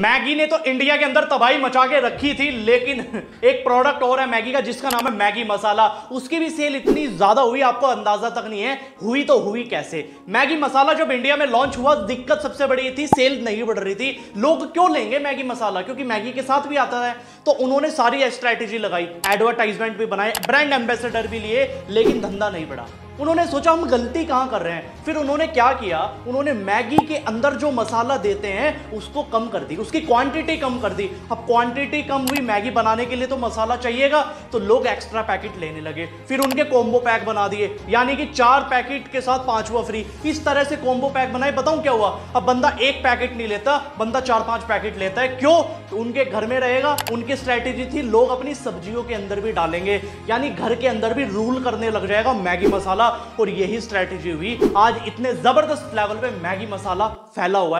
Maggi ने तो India के अंदर तबाही मचा के रखी थी, लेकिन एक प्रोडक्ट और है मैगी का, जिसका नाम है मैगी मसाला। उसकी भी सेल इतनी ज़्यादा हुई, आपको अंदाज़ा तक नहीं है, हुई तो हुई कैसे? मैगी मसाला जब इंडिया में लॉन्च हुआ, दिक्कत सबसे बड़ी थी सेल नहीं बढ़ रही थी। लोग क्यों लेंगे मैगी मसाला? क्योंकि मैगी के साथ भी आता है। तो उन्होंने सारी स्ट्रैटेजी लगाई एडवर्टाइजमेंट भी बनाए ब्रांड एम्बेसडर भी लिए, लेकिन धंधा नहीं बढ़ा। उन्होंने सोचा हम गलती कहाँ कर रहे हैं? फिर उन्होंने क्या किया? उन्होंने मैगी के अंदर जो मसाला देते हैं, उसको कम कर दी। उसकी क्वांटिटी कम कर दी। अब क्वांटिटी कम हुई मैगी बनाने के लिए तो मसाला चाहिएगा तो लोग एक्स्ट्रा पैकेट लेने लगे। फिर उनके कॉम्बो पैक बना दिए। यानी कि चार पैकेट के साथ पांचवा फ्री इस तरह से कॉम्बो पैक बनाए। बताऊँ क्या हुआ? अब बंदा एक पैकेट नहीं लेता, बंदा चार पाँच पैकेट लेता है। क्यों? तो उनके घर में रहेगा, उनकी स्ट्रैटेजी थी, लोग अपनी सब्जियों के अंदर भी डालेंगे। यानी घर के अंदर भी रूल करने लग जाएगा, मैगी मसाला। और यही स्ट्रैटेजी हुई। आज इतने ज़बरदस्त लेवल पे मैगी मसाला फैला हुआ है।